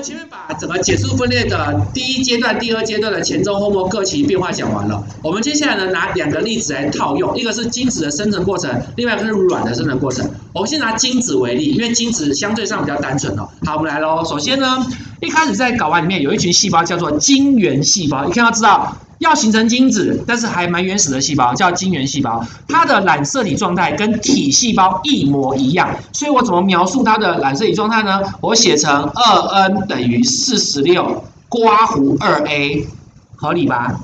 们前面把整个减数分裂的第一阶段、第二阶段的前中后末各期变化讲完了。我们接下来呢，拿两个例子来套用，一个是精子的生成过程，另外一个是卵的生成过程。我们先拿精子为例，因为精子相对上比较单纯哦。好，我们来喽。首先呢，一开始在睾丸里面有一群细胞叫做精原细胞，你看要知道。要形成精子，但是还蛮原始的细胞，叫精原细胞。它的染色体状态跟体细胞一模一样，所以我怎么描述它的染色体状态呢？我写成二 N 等于四十六，刮弧二 A，合理吧？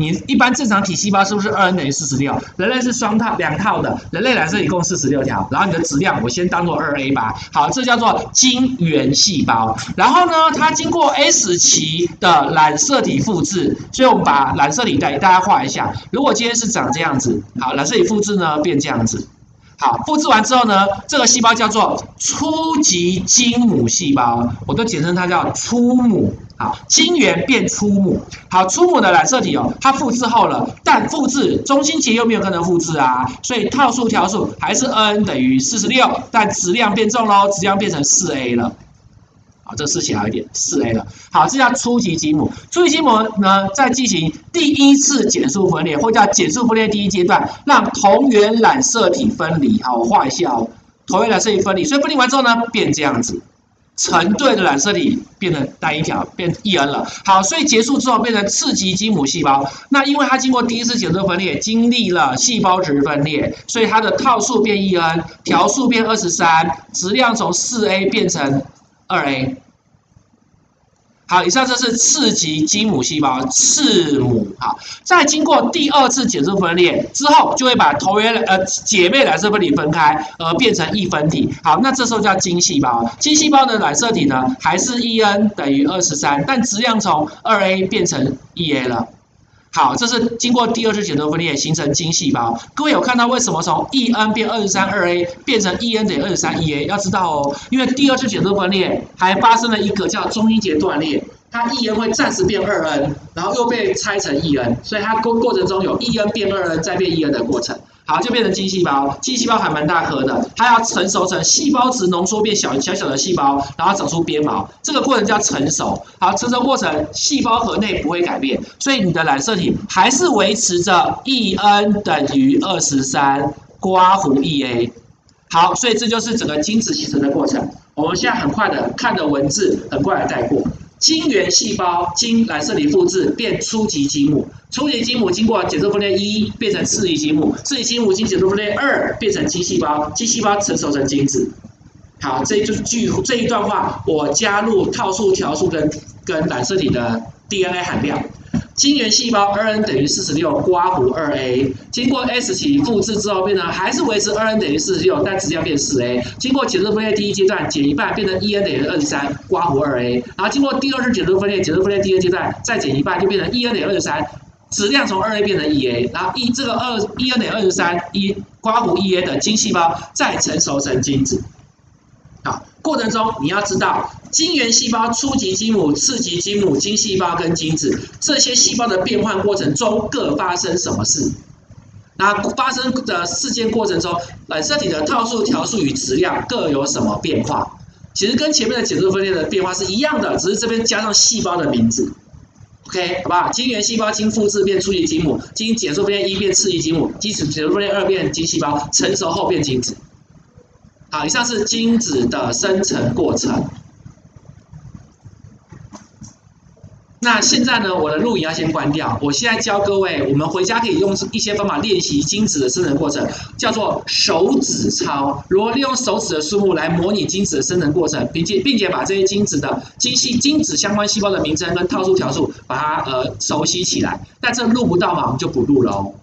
你一般正常体细胞是不是二 n 等于四十六？人类是双套两套的，人类染色体共四十六条，然后你的质量我先当做二 A 吧。好，这叫做精原细胞。然后呢，它经过 S 期的染色体复制，所以我们把染色体带大家画一下。如果今天是长这样子，好，染色体复制呢变这样子。好，复制完之后呢，这个细胞叫做初级精母细胞，我都简称它叫初母。好，精原变初母。好，初母的染色体哦，它复制后了，但复制中心节又没有跟着复制啊，所以套数条数还是 n 等于四十六，但质量变重喽，质量变成四 a 了。好这字写好一点，四 A 了。好，这叫初级积母。初级积母呢，在进行第一次减数分裂，或叫减数分裂第一阶段，让同源染色体分离。好，我画一下哦，同源染色体分离。所以分离完之后呢，变这样子，成对的染色体变成单一条，变 EN 了。好，所以结束之后变成次级基母细胞。那因为它经过第一次减数分裂，经历了细胞质分裂，所以它的套数变 EN，条数变二十三，质量从四 A 变成。二 A，好，以上这是次级基母细胞，次母，好，在经过第二次减数分裂之后，就会把同源呃姐妹染色分离分开，而变成异分体，好，那这时候叫精细胞，精细胞的染色体呢，还是 EN 等于二十三，但质量从二 A 变成 EA 了。好，这是经过第二次减数分裂形成精细胞。各位有看到为什么从 E N 变二十三二 A 变成 E N 等于二十三一 A？要知道哦，因为第二次减数分裂还发生了一个叫中心节断裂，它 E N 会暂时变二 N，然后又被拆成 E N，所以它过过程中有 E N 变二 N 再变一 N 的过程。好，就变成精细胞。精细胞还蛮大颗的，它要成熟成细胞质浓缩变小小小的细胞，然后长出鞭毛。这个过程叫成熟。好，成熟过程，细胞核内不会改变，所以你的染色体还是维持着 E N 等于二十三，刮弧 E A。好，所以这就是整个精子形成的过程。我们现在很快的看的文字，很快的带过。精原细胞经染色体复制变初级积木，初级积木经过减数分裂一变成次级积木，次级积木经减数分裂二变成精细胞，精细胞成熟成精子。好，这就是句这一段话，我加入套数、条数跟跟染色体的 DNA 含量。精原细胞二 n 等于四十六，刮弧二 a，经过 S 期复制之后变成还是维持二 n 等于四十六，但质量变四 a，经过减数分裂第一阶段减一半变成一 n 等于二十三，刮弧二 a，然后经过第二次减数分裂，减数分裂第二阶段再减一半就变成一 n 等于二十三，质量从二 a 变成一 a，然后一这个二一 n 等于二十三一刮弧一 a 的精细胞再成熟成精子。好，过程中你要知道。精原细胞、初级精母、次级精母、精细胞跟精子这些细胞的变换过程中各发生什么事？那发生的事件过程中，染色体的套数、条数与质量各有什么变化？其实跟前面的减数分裂的变化是一样的，只是这边加上细胞的名字。OK，好不好？精原细胞经复制变初级精母，经减数分裂一变次级精母，经减数分裂二变精细胞，成熟后变精子。好，以上是精子的生成过程。那现在呢，我的录影要先关掉。我现在教各位，我们回家可以用一些方法练习精子的生成过程，叫做手指操。如何利用手指的数目来模拟精子的生成过程，并且并且把这些精子的精细精子相关细胞的名称跟套数条数，把它呃熟悉起来。但这录不到嘛，我们就不录了哦。